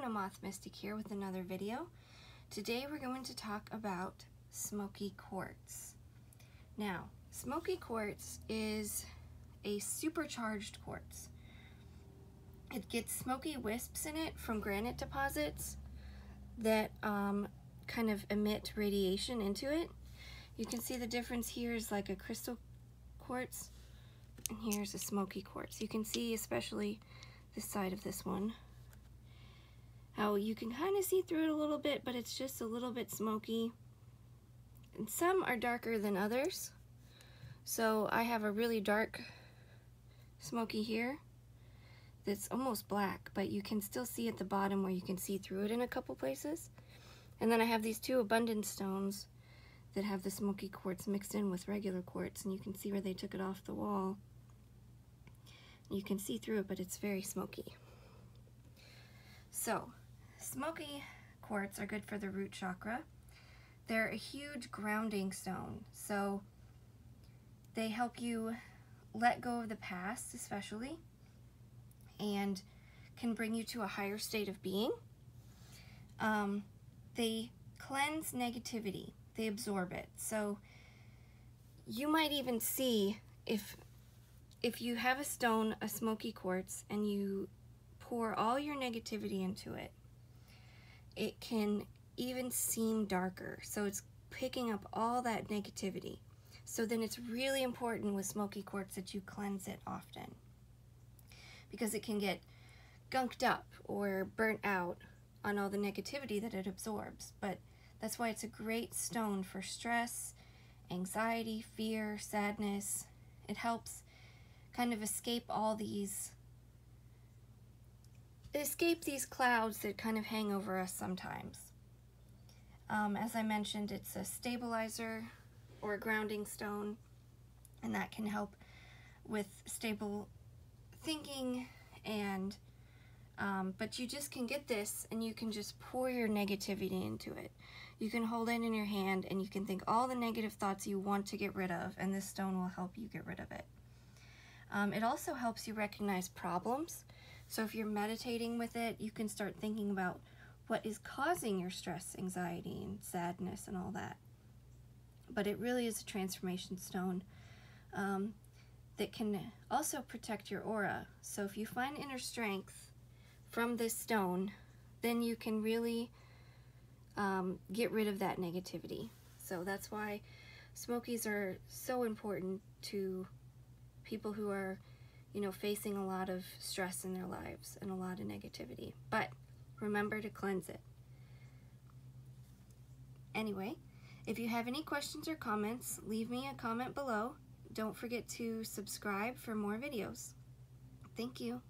Luna Moth Mystic here with another video. Today we're going to talk about smoky quartz. Now, smoky quartz is a supercharged quartz. It gets smoky wisps in it from granite deposits that um, kind of emit radiation into it. You can see the difference here is like a crystal quartz and here's a smoky quartz. You can see especially this side of this one how you can kind of see through it a little bit, but it's just a little bit smoky. And some are darker than others. So I have a really dark smoky here that's almost black, but you can still see at the bottom where you can see through it in a couple places. And then I have these two abundant stones that have the smoky quartz mixed in with regular quartz, and you can see where they took it off the wall. You can see through it, but it's very smoky. So, Smoky quartz are good for the root chakra. They're a huge grounding stone, so they help you let go of the past, especially, and can bring you to a higher state of being. Um, they cleanse negativity, they absorb it. So you might even see if if you have a stone, a smoky quartz, and you pour all your negativity into it, it can even seem darker. So it's picking up all that negativity. So then it's really important with smoky quartz that you cleanse it often because it can get gunked up or burnt out on all the negativity that it absorbs. But that's why it's a great stone for stress, anxiety, fear, sadness. It helps kind of escape all these escape these clouds that kind of hang over us sometimes. Um, as I mentioned, it's a stabilizer or a grounding stone, and that can help with stable thinking and um, but you just can get this and you can just pour your negativity into it. You can hold it in your hand and you can think all the negative thoughts you want to get rid of and this stone will help you get rid of it. Um, it also helps you recognize problems so if you're meditating with it, you can start thinking about what is causing your stress, anxiety, and sadness and all that. But it really is a transformation stone um, that can also protect your aura. So if you find inner strength from this stone, then you can really um, get rid of that negativity. So that's why smokies are so important to people who are you know, facing a lot of stress in their lives and a lot of negativity. But remember to cleanse it. Anyway, if you have any questions or comments, leave me a comment below. Don't forget to subscribe for more videos. Thank you.